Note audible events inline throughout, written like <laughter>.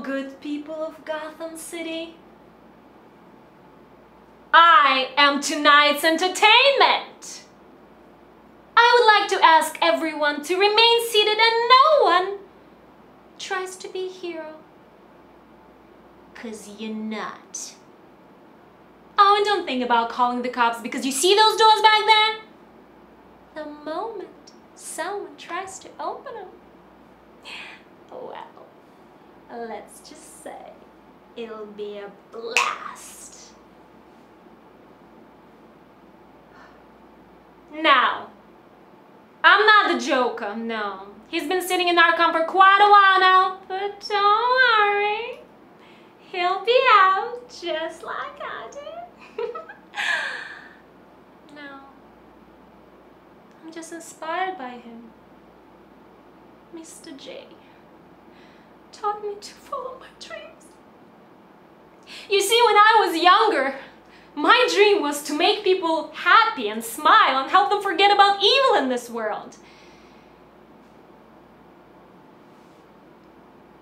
good people of Gotham City. I am tonight's entertainment. I would like to ask everyone to remain seated and no one tries to be a hero. Cause you're not. Oh, and don't think about calling the cops because you see those doors back there? The moment someone tries to open them, let's just say it'll be a blast. Now, I'm not the Joker, no. He's been sitting in Arkham for quite a while now, but don't worry. He'll be out just like I did. <laughs> no. I'm just inspired by him. Mr. J taught me to follow my dreams. You see, when I was younger, my dream was to make people happy and smile and help them forget about evil in this world.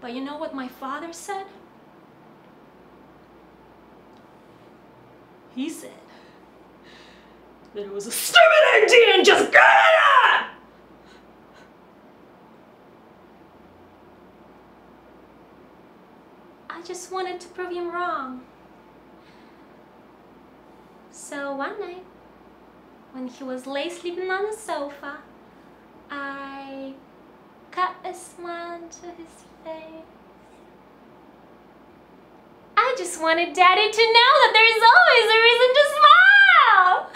But you know what my father said? He said that it was a stupid idea and just get it! I just wanted to prove him wrong. So one night, when he was lay sleeping on the sofa, I cut a smile to his face. I just wanted Daddy to know that there is always a reason to smile!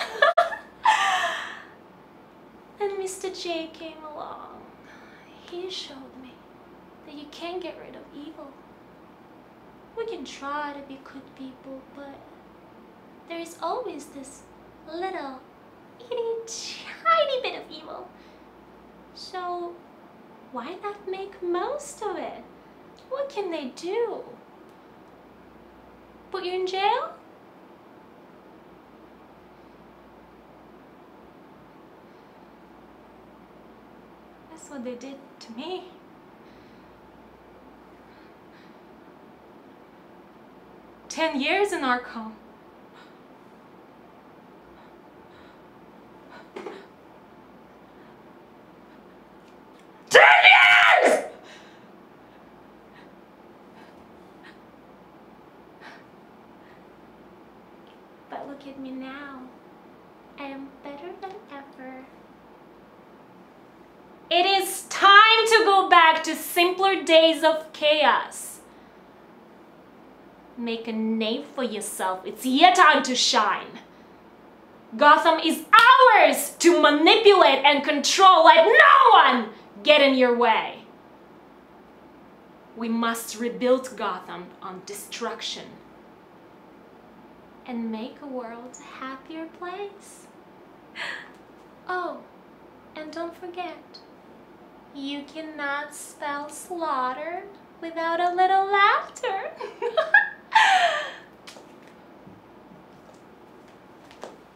<laughs> and Mr. J came along. He showed me that you can't get rid of evil. We can try to be good people, but there is always this little, itty, tiny bit of evil. So why not make most of it? What can they do? Put you in jail? That's what they did to me. Ten years in Arkham. Ten years! But look at me now. I am better than ever. It is time to go back to simpler days of chaos. Make a name for yourself. It's your time to shine. Gotham is ours to manipulate and control. Let no one get in your way. We must rebuild Gotham on destruction and make a world a happier place. <gasps> Oh, and don't forget, you cannot spell slaughter without a little laughter. <laughs>